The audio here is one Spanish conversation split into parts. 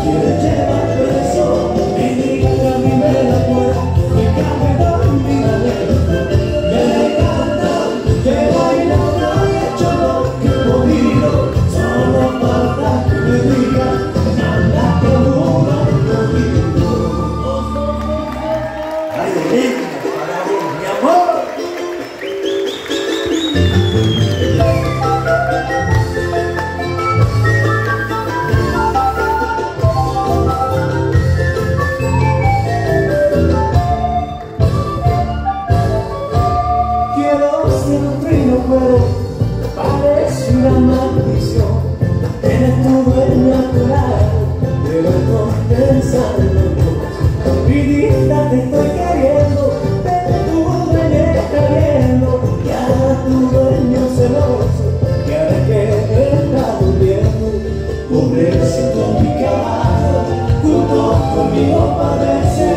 You're the devil condición Tienes todo el natural Pero compensarlo Mi vida te estoy queriendo Pero tú me vienes cayendo Y ahora tu dueño celoso Y ahora que te está durmiendo Pobre si tú mi cama Junto conmigo padece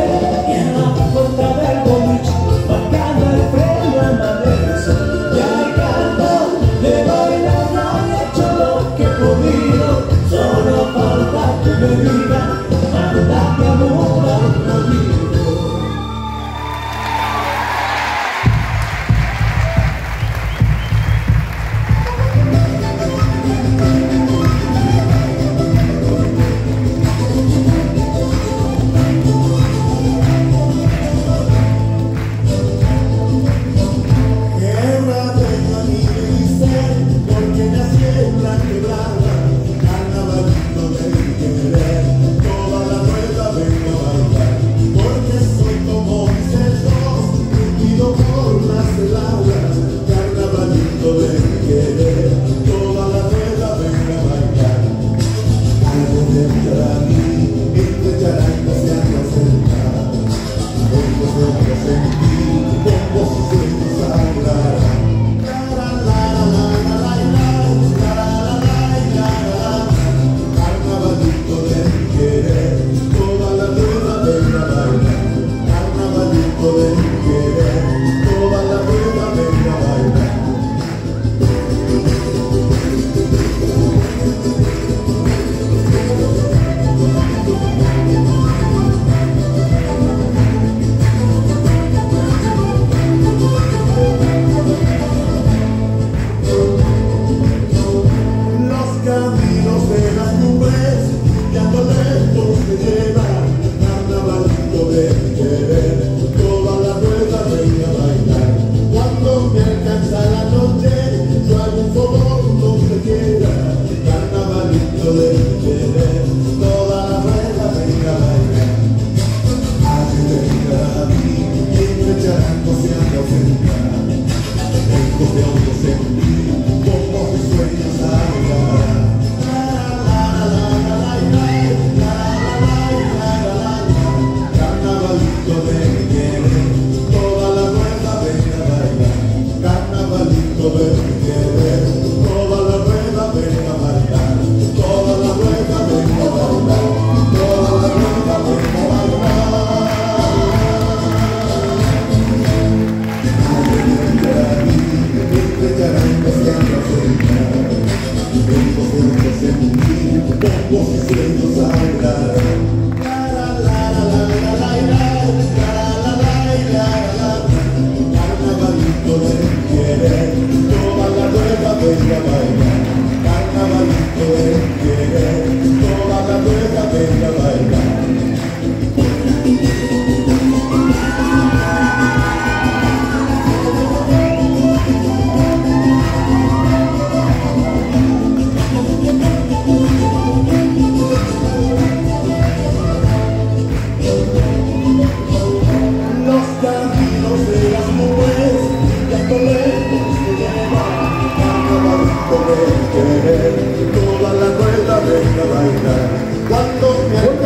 bailar el el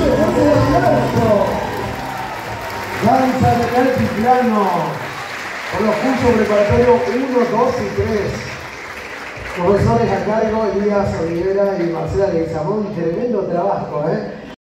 aplauso de con los cursos preparatorios 1, 2 y 3 profesores a cargo Elías Olivera y Marcela de Zamón tremendo trabajo eh